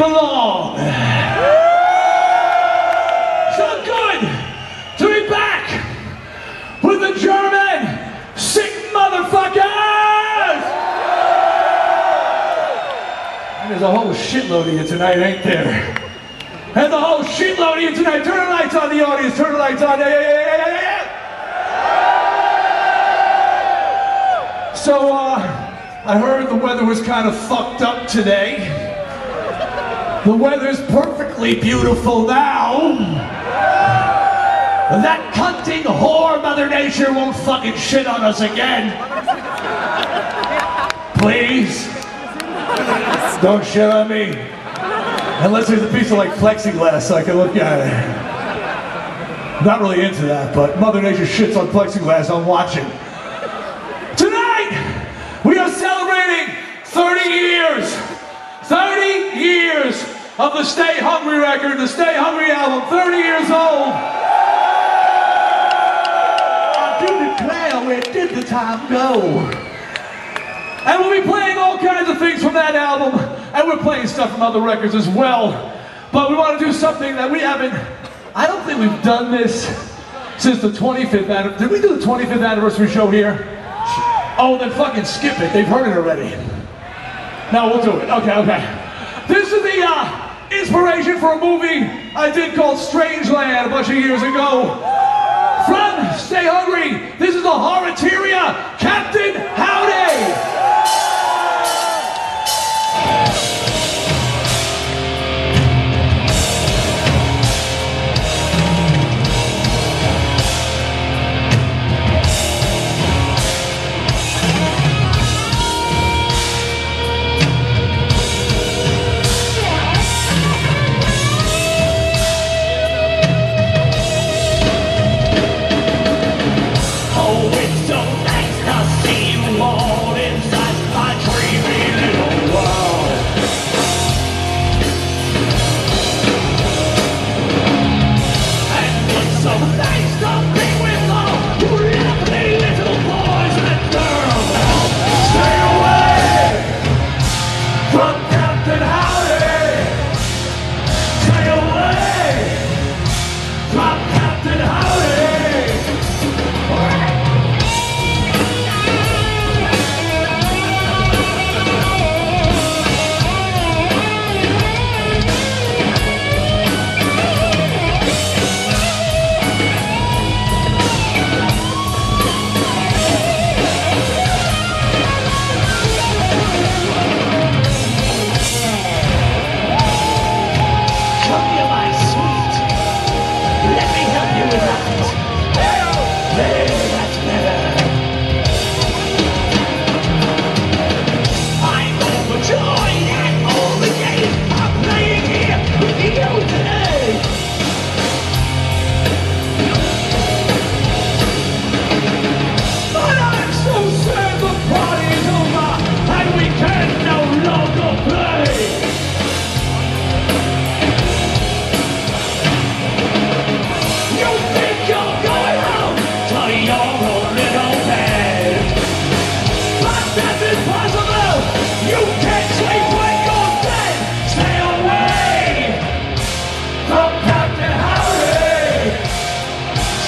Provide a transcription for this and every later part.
belong. So good to be back with the German sick motherfuckers. And there's a whole shitload of you tonight, ain't there? And the whole shitload of you tonight. Turn the lights on, the audience. Turn the lights on. Yeah, yeah, yeah, yeah, yeah. So, uh, I heard the weather was kind of fucked up today. The weather's perfectly beautiful now. That cunting whore, Mother Nature, won't fucking shit on us again. Please. Don't shit on me. Unless there's a piece of like plexiglass so I can look at it. Not really into that, but Mother Nature shits on plexiglass, I'm watching. Tonight, we are celebrating 30 years. 30 years of the Stay Hungry record, the Stay Hungry album, 30 years old. I do declare, where did the time go? And we'll be playing all kinds of things from that album, and we're playing stuff from other records as well. But we want to do something that we haven't, I don't think we've done this since the 25th anniversary. Did we do the 25th anniversary show here? Oh, then fucking skip it. They've heard it already. No, we'll do it. Okay, okay. This is the uh, inspiration for a movie I did called Strangeland a bunch of years ago. From Stay Hungry, this is the Horror-Teria, Captain Howdy!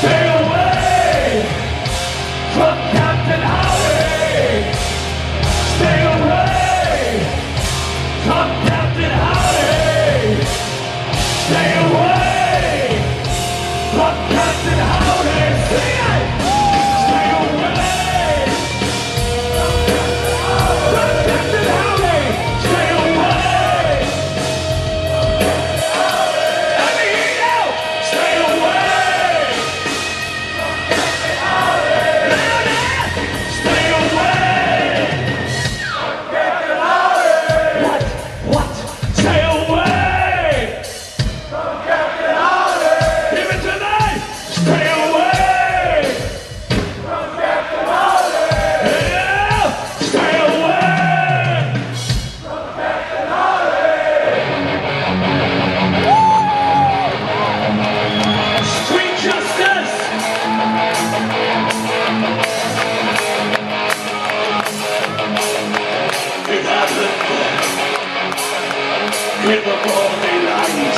Stay all daylight.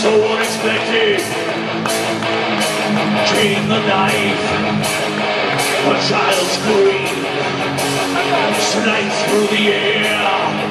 So unexpected came the knife. A child's scream snipes through the air,